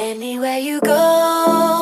Anywhere you go.